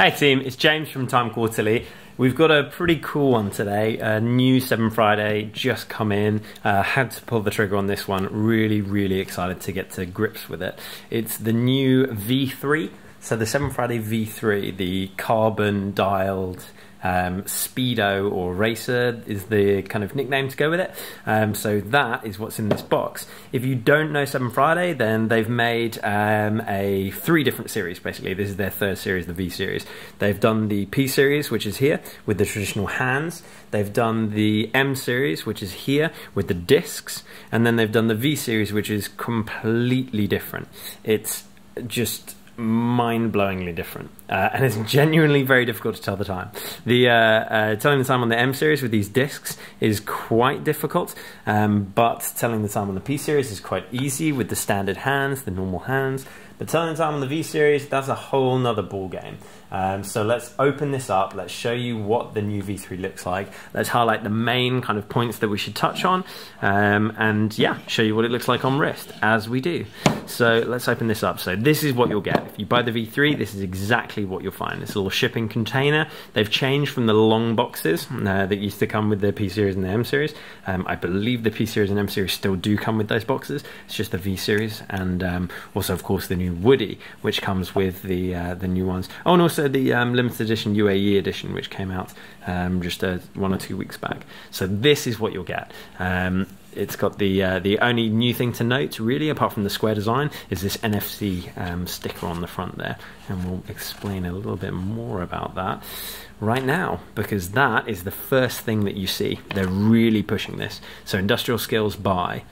Hey team, it's James from Time Quarterly. We've got a pretty cool one today. A new 7 Friday just come in. Uh, had to pull the trigger on this one. Really, really excited to get to grips with it. It's the new V3. So the 7 Friday V3, the carbon dialed um, Speedo or Racer is the kind of nickname to go with it. Um, so that is what's in this box. If you don't know Seven Friday, then they've made um, a three different series. Basically, this is their third series, the V series. They've done the P series, which is here with the traditional hands. They've done the M series, which is here with the discs, and then they've done the V series, which is completely different. It's just mind-blowingly different, uh, and it's genuinely very difficult to tell the time. The uh, uh, telling the time on the M series with these discs is quite difficult, um, but telling the time on the P series is quite easy with the standard hands, the normal hands. But telling the time on the V series, that's a whole nother ball game. Um, so let's open this up. Let's show you what the new V3 looks like. Let's highlight the main kind of points that we should touch on, um, and yeah, show you what it looks like on wrist as we do. So let's open this up. So this is what you'll get if you buy the V3. This is exactly what you'll find. This little shipping container. They've changed from the long boxes uh, that used to come with the P series and the M series. Um, I believe the P series and M series still do come with those boxes. It's just the V series, and um, also of course the new Woody, which comes with the uh, the new ones. Oh, and also also the um, limited edition UAE edition, which came out um, just uh, one or two weeks back. So this is what you'll get. Um, it's got the uh, the only new thing to note, really, apart from the square design, is this NFC um, sticker on the front there, and we'll explain a little bit more about that right now because that is the first thing that you see. They're really pushing this. So industrial skills buy,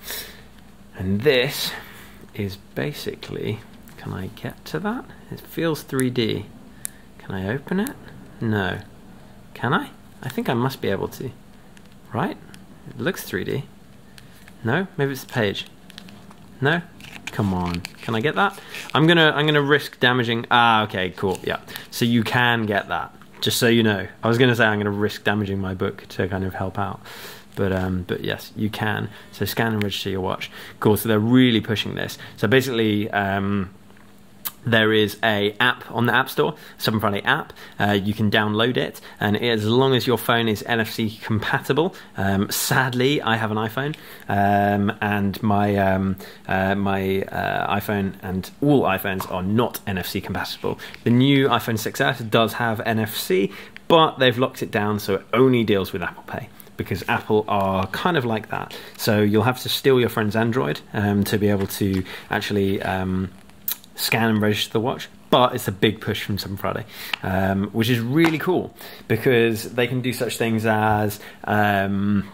and this is basically. Can I get to that? It feels 3D. Can I open it? No. Can I? I think I must be able to. Right? It looks 3D. No? Maybe it's the page. No? Come on. Can I get that? I'm gonna I'm gonna risk damaging ah okay, cool, yeah. So you can get that. Just so you know. I was gonna say I'm gonna risk damaging my book to kind of help out. But um, but yes, you can. So scan and register your watch. Cool. So they're really pushing this. So basically, um, there is a app on the App Store, Seven Friday app. Uh, you can download it, and as long as your phone is NFC compatible. Um, sadly, I have an iPhone, um, and my um, uh, my uh, iPhone and all iPhones are not NFC compatible. The new iPhone 6s does have NFC, but they've locked it down so it only deals with Apple Pay because Apple are kind of like that. So you'll have to steal your friend's Android um, to be able to actually um, scan and register the watch. But it's a big push from Seven Friday, um, which is really cool because they can do such things as um,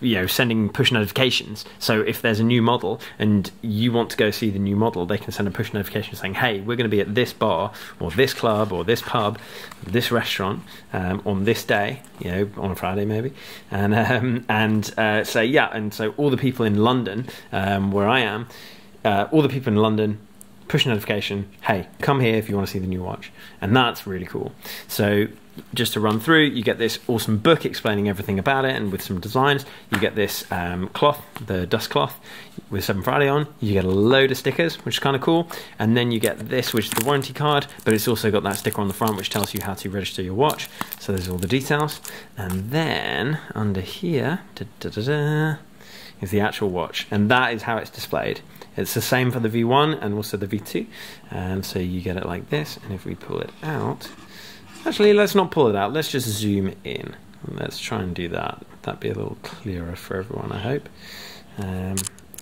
you know sending push notifications so if there's a new model and you want to go see the new model they can send a push notification saying hey we're going to be at this bar or this club or this pub this restaurant um, on this day you know on a friday maybe and um, and uh, say yeah and so all the people in london um, where i am uh, all the people in london push notification, hey, come here if you want to see the new watch. And that's really cool. So just to run through, you get this awesome book explaining everything about it and with some designs. You get this um, cloth, the dust cloth, with 7 Friday on. You get a load of stickers, which is kind of cool. And then you get this, which is the warranty card, but it's also got that sticker on the front, which tells you how to register your watch. So there's all the details. And then under here, da, da, da, is the actual watch, and that is how it's displayed. It's the same for the V1 and also the V2, and so you get it like this. And if we pull it out, actually, let's not pull it out. Let's just zoom in. Let's try and do that. That'd be a little clearer for everyone, I hope. Um,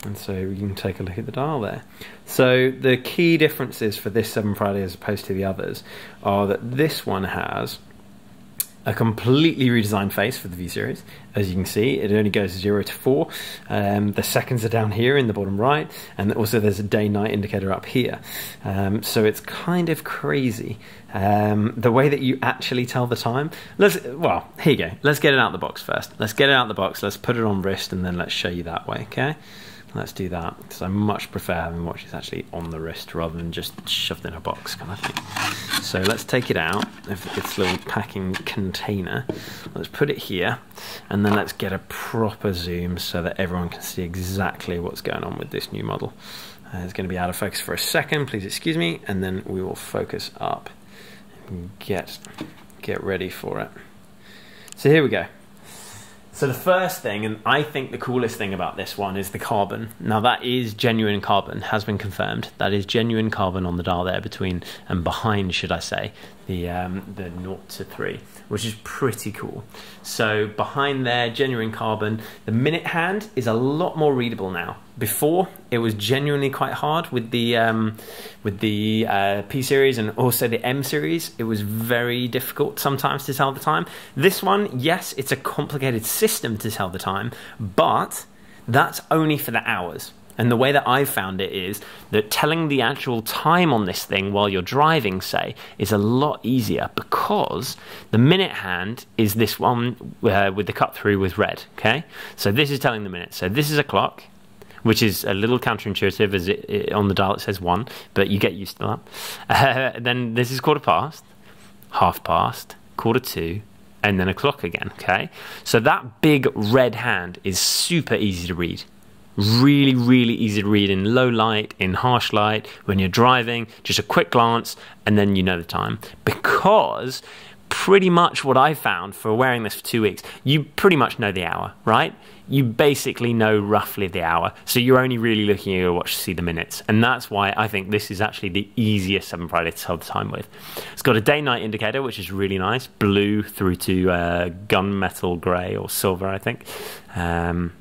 and so you can take a look at the dial there. So the key differences for this 7 Friday as opposed to the others are that this one has a completely redesigned face for the V series. As you can see, it only goes zero to four. Um, the seconds are down here in the bottom right, and also there's a day-night indicator up here. Um, so it's kind of crazy um, the way that you actually tell the time. Let's well, here you go. Let's get it out of the box first. Let's get it out of the box. Let's put it on wrist, and then let's show you that way. Okay. Let's do that because I much prefer having watches actually on the wrist rather than just shoved in a box kind of thing. So let's take it out of its little packing container. Let's put it here and then let's get a proper zoom so that everyone can see exactly what's going on with this new model. Uh, it's going to be out of focus for a second, please excuse me, and then we will focus up get get ready for it. So here we go. So the first thing, and I think the coolest thing about this one is the carbon. Now that is genuine carbon, has been confirmed. That is genuine carbon on the dial there between and behind, should I say, the um, the 0 to 3, which is pretty cool. So behind there, genuine carbon. The minute hand is a lot more readable now. Before it was genuinely quite hard with the um, with the uh, P series and also the M series. It was very difficult sometimes to tell the time. This one, yes, it's a complicated system to tell the time, but that's only for the hours. And the way that I've found it is that telling the actual time on this thing while you're driving, say, is a lot easier because the minute hand is this one uh, with the cut through with red. Okay, so this is telling the minutes. So this is a clock, which is a little counterintuitive as it, it, on the dial it says one, but you get used to that. Uh, then this is quarter past, half past, quarter to, and then a clock again. Okay, so that big red hand is super easy to read really, really easy to read in low light, in harsh light, when you're driving, just a quick glance, and then you know the time. Because pretty much what I found for wearing this for two weeks, you pretty much know the hour, right? You basically know roughly the hour, so you're only really looking at your watch to see the minutes, and that's why I think this is actually the easiest Seven Friday to tell the time with. It's got a day-night indicator, which is really nice, blue through to uh, gunmetal grey or silver, I think. Um,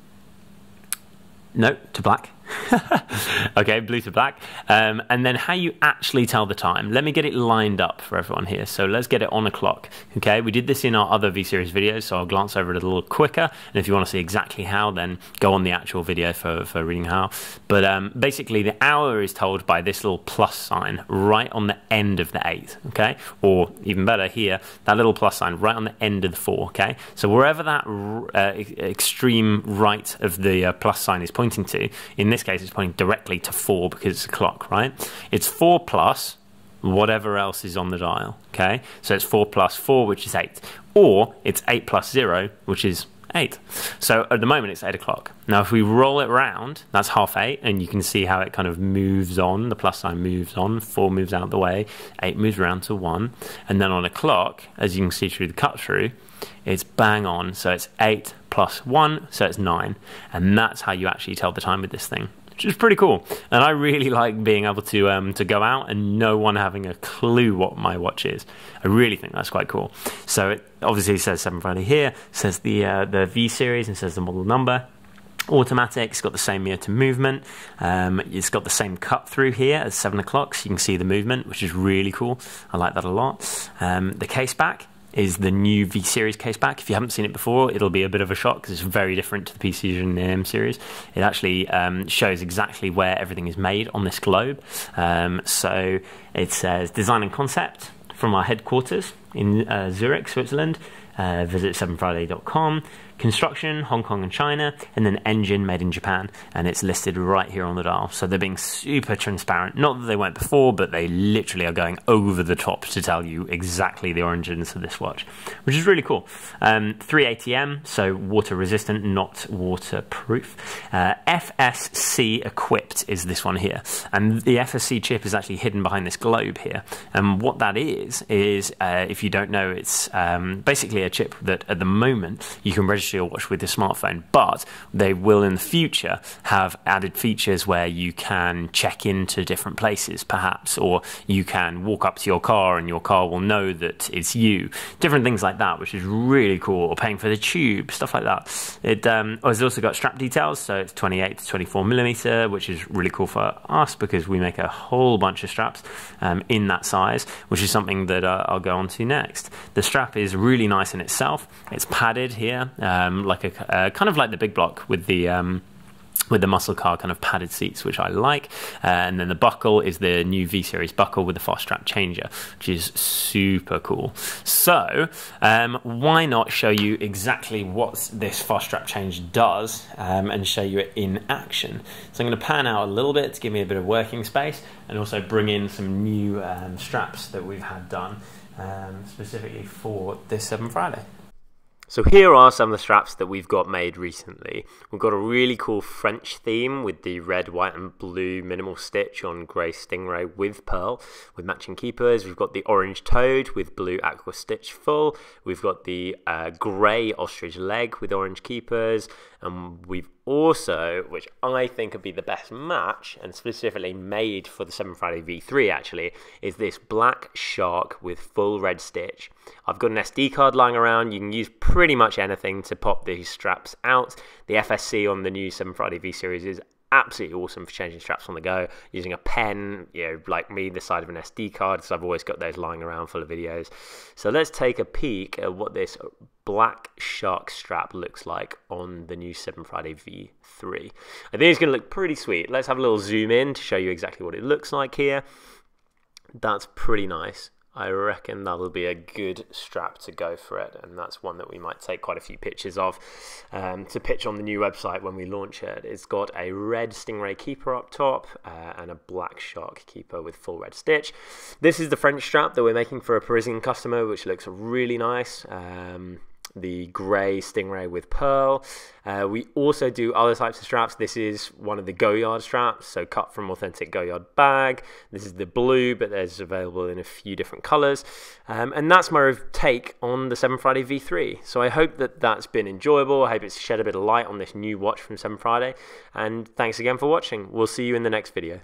no, to black. okay, blue to black. Um, and then how you actually tell the time. Let me get it lined up for everyone here. So let's get it on a clock. Okay, we did this in our other V-Series videos, so I'll glance over it a little quicker. And if you want to see exactly how, then go on the actual video for, for reading how. But um, basically, the hour is told by this little plus sign right on the end of the 8, okay? Or even better here, that little plus sign right on the end of the 4, okay? So wherever that uh, extreme right of the uh, plus sign is pointing to, in this case, it's pointing directly to four because it's a clock, right? It's four plus whatever else is on the dial, okay? So it's four plus four, which is eight. Or it's eight plus zero, which is eight. So at the moment it's eight o'clock. Now if we roll it round, that's half eight, and you can see how it kind of moves on. The plus sign moves on, four moves out the way, eight moves around to one, and then on a clock, as you can see through the cut through, it's bang on. So it's eight plus one, so it's nine, and that's how you actually tell the time with this thing which is pretty cool. And I really like being able to um, to go out and no one having a clue what my watch is. I really think that's quite cool. So it obviously says Seven Friday here, says the uh, the V series, and says the model number. Automatic, it's got the same Miyota movement. Um, it's got the same cut through here at seven o'clock, so you can see the movement, which is really cool. I like that a lot. Um, the case back, is the new V series case back. If you haven't seen it before, it'll be a bit of a shock because it's very different to the PC the M series. It actually um, shows exactly where everything is made on this globe. Um, so it says design and concept from our headquarters in uh, Zurich, Switzerland. Uh, visit 7friday.com construction, Hong Kong and China, and then engine made in Japan, and it's listed right here on the dial. So they're being super transparent. Not that they weren't before, but they literally are going over the top to tell you exactly the origins of this watch, which is really cool. Um, 3ATM, so water resistant, not waterproof. Uh, NFC equipped is this one here, and the NFC chip is actually hidden behind this globe here. And what that is is, uh, if you don't know, it's um, basically chip that at the moment you can register your watch with your smartphone, but they will in the future have added features where you can check into different places, perhaps, or you can walk up to your car and your car will know that it's you. Different things like that, which is really cool. Or paying for the tube, stuff like that. It um, has also got strap details, so it's 28 to 24 millimeter, which is really cool for us because we make a whole bunch of straps um, in that size, which is something that uh, I'll go on to next. The strap is really nice in itself. It's padded here um, like a uh, kind of like the big block with the. Um, with the muscle car kind of padded seats, which I like. Uh, and then the buckle is the new V Series buckle with the fast strap changer, which is super cool. So, um, why not show you exactly what this fast strap change does um, and show you it in action? So, I'm going to pan out a little bit to give me a bit of working space and also bring in some new um, straps that we've had done um, specifically for this 7 Friday. So here are some of the straps that we've got made recently. We've got a really cool French theme with the red, white and blue minimal stitch on grey stingray with pearl with matching keepers. We've got the orange toad with blue aqua stitch full. We've got the uh, grey ostrich leg with orange keepers. And we've also, which I think would be the best match and specifically made for the 7 Friday V3 actually, is this black shark with full red stitch. I've got an SD card lying around. You can use pretty much anything to pop these straps out. The FSC on the new 7 Friday V series is absolutely awesome for changing straps on the go using a pen you know like me the side of an sd card because i've always got those lying around full of videos. So let's take a peek at what this black shark strap looks like on the new 7 friday v3 i think it's going to look pretty sweet. Let's have a little zoom in to show you exactly what it looks like here. That's pretty nice I reckon that'll be a good strap to go for it, and that's one that we might take quite a few pictures of um, to pitch on the new website when we launch it. It's got a red stingray keeper up top uh, and a black shark keeper with full red stitch. This is the French strap that we're making for a Parisian customer, which looks really nice. Um, the grey stingray with pearl. Uh, we also do other types of straps. This is one of the Goyard straps, so cut from authentic Goyard bag. This is the blue, but there's available in a few different colours. Um, and that's my take on the 7 Friday V3. So I hope that that's been enjoyable. I hope it's shed a bit of light on this new watch from 7 Friday. And thanks again for watching. We'll see you in the next video.